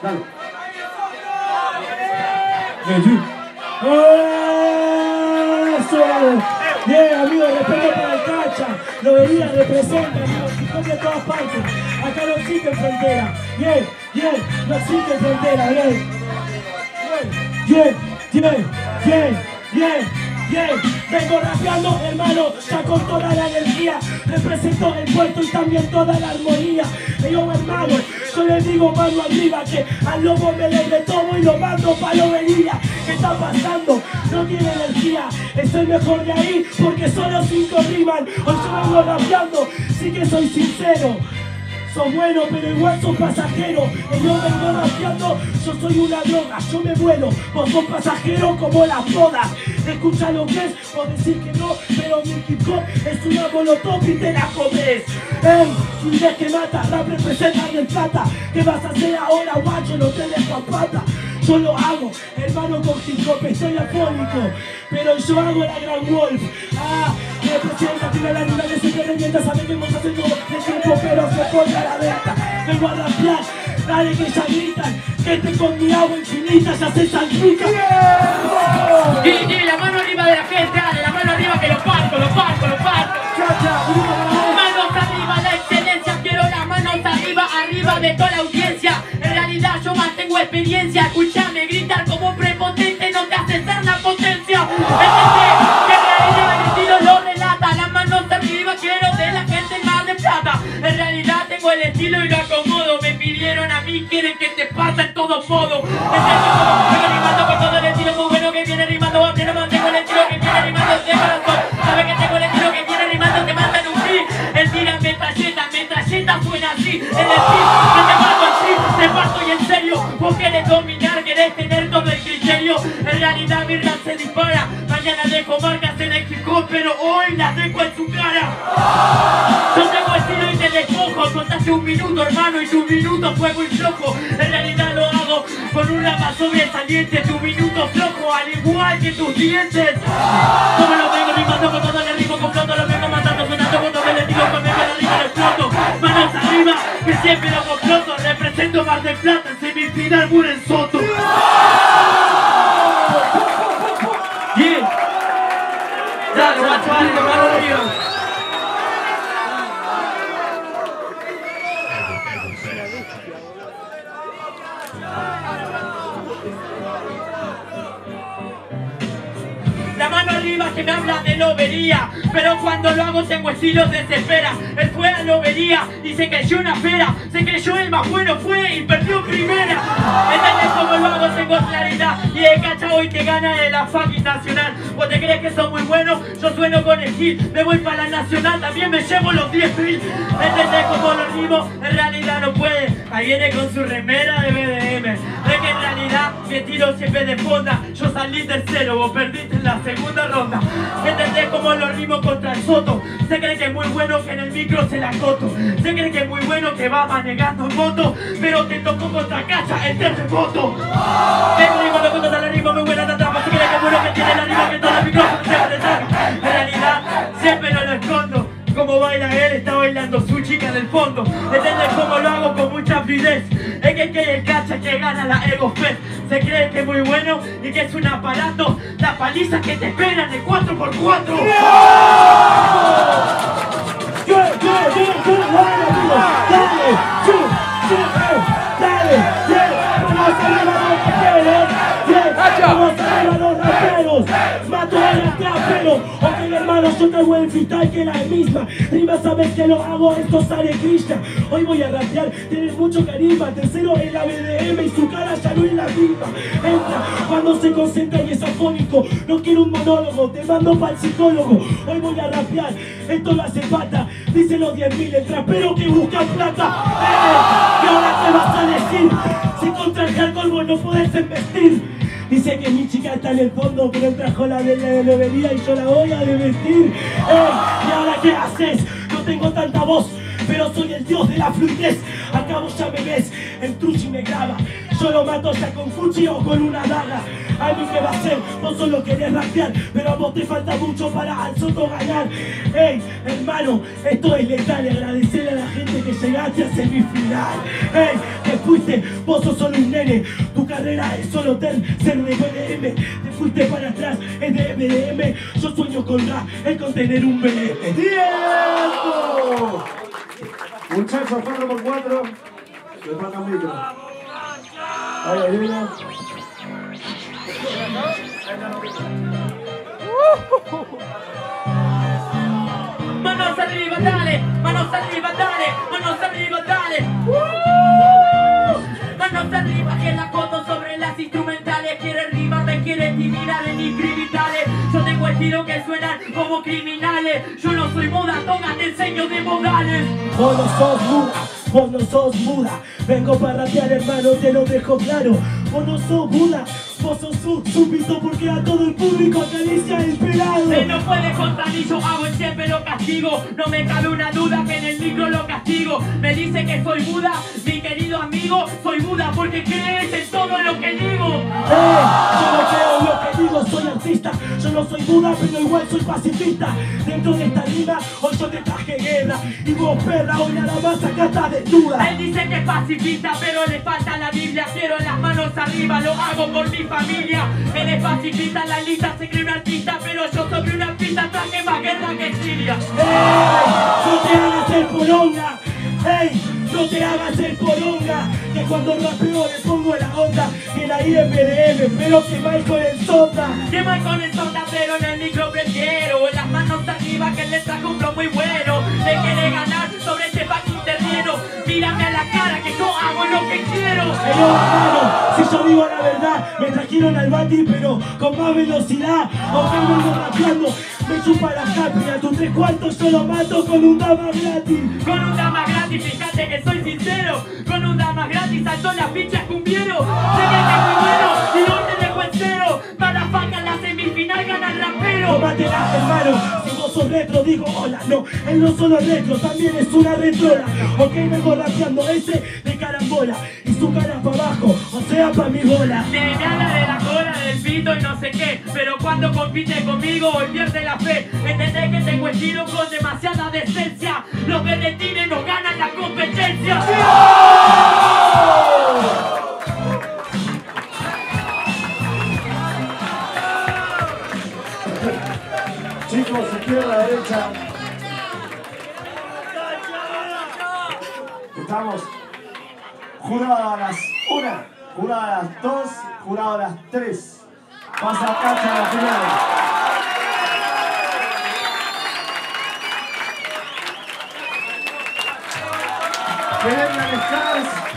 Dale. ¡Eso! Bien, amigos, respeto para el cacha. Lo veía, representa, amigos, que de todas partes. Acá no existe frontera. Bien, bien, no existe frontera, bien. Bien, bien, bien, bien, bien. Vengo rapeando, hermano, ya con toda la energía. Represento el puerto y también toda la armonía. Yo, hermano, yo le digo mano arriba que al lobo me le de todo y lo mando pa' lobería. ¿Qué está pasando? No tiene energía. Estoy mejor de ahí porque solo cinco riman. Hoy yo vengo rapeando, sí que soy sincero. Sos bueno, pero igual sos pasajero. Y yo vengo rapeando, yo soy una droga, yo me vuelo. Vos sos pasajero como las bodas. Escucha lo que es, o decir que no, pero mi hip hop es una molotov y te la comes. Ey, ves que mata, rap representa el plata. ¿Qué vas a hacer ahora, guacho? No te dejo a pata. Yo lo hago, hermano con hip hop, estoy afónico. Pero yo hago la gran wolf. Ah, representa, tiene la luna que se revienta. Sabe que hemos haciendo el tiempo, pero se pone a la venta. Vengo a rapear, dale que ya gritan. Que este con mi agua infinita ya se salpica. Y, y la mano arriba de la gente, dale, la mano arriba que lo parto, lo parto, lo parto. Manos arriba, la excelencia, quiero las manos arriba, arriba de toda la audiencia. Realidad yo mantengo experiencia, escúchame, gritar como prepotente no te hace ser una potencia. ¿Entendés? Que realidad el estilo lo relata, las manos arriba quiero de la gente más de plata. En realidad tengo el estilo y lo acomodo, me pidieron a mí, quieren que te pasa en modos. ¿Entendés? Te parto y en serio. Vos querés dominar, querés tener todo el criterio. En realidad mi rap se dispara. Mañana dejo marcas en el hop, pero hoy las dejo en su cara. Yo tengo estilo y te despojo. Contaste un minuto, hermano, y tu minuto fue muy flojo. En realidad lo hago con una más sobresaliente. Tu minuto flojo, al igual que tus dientes. Como lo vengo con todo el ritmo completo, lo vengo matando, digo con mi arriba del plato. Manos arriba, que siempre lo comploto. Represento Mar del Plata en semifinal, Muren Soto. Yeah. Dale, guacho, dale, mano arriba. Mano arriba que me habla de lobería Pero cuando lo hago tengo estilo desespera Él fue a lobería y se creyó una fera Se creyó el más bueno fue y perdió primera ¿Entendés cómo lo hago? Tengo claridad Y de cacha hoy te gana de la fucking nacional ¿Vos te crees que son muy buenos? Yo sueno con el hit Me voy para la nacional También me llevo los 10 mil ¿Entendés cómo lo rimo? En realidad no puede Ahí viene con su remera de en mi estilo siempre de fonda. Yo salí tercero, vos perdiste en la segunda ronda. ¿Entendés cómo lo rimo contra el soto? Se cree que es muy bueno que en el micro se la coto. Se cree que es muy bueno que va manejando en moto Pero te tocó contra cacha el terremoto. Vengo rimando con toda la rima muy buena de atrapa Se cree que es bueno que tiene la rima que todo el micrófono se apretar En realidad siempre no lo escondo. Como baila él, está bailando su chica en el fondo. ¿Entiendes cómo lo hago con mucha fluidez? Que el cacha que gana la Ego Fest Se cree que es muy bueno y que es un aparato La paliza que te esperan de 4x4 Yo, yo, yo, yo, dale, arriba los raperos, mato al trapero, ok hermano, yo tengo el freestyle que la misma, rima sabes que lo hago, esto sale hoy voy a rapear, tienes mucho carisma, tercero en la BDM y su cara ya no es la misma, entra cuando se concentra y es afónico, no quiero un monólogo, te mando para el psicólogo, hoy voy a rapear, esto no hace falta, dicen los 10.000 el trapero que busca plata, eh, ¿y ahora qué vas a decir? Si contra el vos no podés embestir. Dice que mi chica está en el fondo, pero trajo la de la lobería y yo la voy a desvestir. Eh, ¿Y ahora qué haces? No tengo tanta voz, pero soy el dios de la fluidez. Acá vos ya me ves, el truchi me graba. Yo lo mato ya con cuchillo o con una daga. A mí que va a ser, vos solo querés rapear, pero a vos te falta mucho para al soto ganar. Ey, hermano, esto es letal agradecerle a la gente que llegaste a semifinal. Ey, te fuiste, vos sos solo un nene, tu carrera es solo ter, ser de BDM. Te fuiste para atrás, es de MDM. Yo sueño con rap, es con tener un BDM. ¡Tiempo! Muchachos, 4x4. Le falta un micro. Ahí viene. Manos arriba, dale, manos arriba, dale, manos arriba, dale. ¡Uh! Manos arriba, que la coto sobre las instrumentales. Quiere rima, me quiere intimidar en mis criminales. Yo tengo estilo que suenan como criminales. Yo no soy moda, toma, te enseño de modales. No sos vos no sos muda. Vengo para rapear, hermano, te lo dejo claro. Vos no sos muda, vos sos su súbito porque a todo el público acaricia el pelado. Se no puede contra mí, yo hago y siempre lo castigo. No me cabe una duda que en el micro lo castigo. Me dice que soy Buda, mi querido amigo. Soy Buda porque crees en todo lo que digo. Eh, yo no creo digo, soy artista. Yo no soy Buda, pero igual soy pacifista. Dentro de esta rima, hoy yo te traje guerra. Y vos, perra, hoy nada más acá estás desnuda. Él dice que es pacifista, pero le falta la Biblia. Quiero las manos arriba, lo hago por mi familia. Él es pacifista, en la lista se cree un artista, pero yo sobre una pista traje más guerra que Siria. ¡Ey! No el poronga. ¡Ey! No te hagas el poronga. Que cuando rapeo le pongo la onda. Que la IMDM, pero que con el sota. Que con el sonda, pero en el micro prefiero. Las manos arriba, que le trajo un flow muy bueno. Le quiere ganar sobre este fucking terreno. Mírame a la cara, que yo hago lo que quiero. Pero si yo digo la verdad, me trajeron al bati, pero con más velocidad. Vengo rapeando, me chupa la happy. A tus tres cuartos yo lo mato con un dama gratis. Con un dama gratis, fíjate que soy sincero. Con un dama gratis saltó las fichas cumbiero. Sé que muy bueno y hoy te dejo en cero. Para en la semifinal gana el rapero. Tómatela, hermano, si vos sos retro, digo hola, no, él no solo es retro, también es una retrola. Ok, vengo rapeando ese de carambola su cara para abajo, o sea, pa' mi bola. Se me habla de la cola, del pito y no sé qué Pero cuando compite conmigo hoy pierde la fe Entendés que tengo estilo con demasiada decencia Los berretines nos ganan la competencia Chicos, izquierda, derecha. Jurado a las 1, jurado a las 2, jurado a las 3. Pasa a cancha a la final. Que vengan Scars.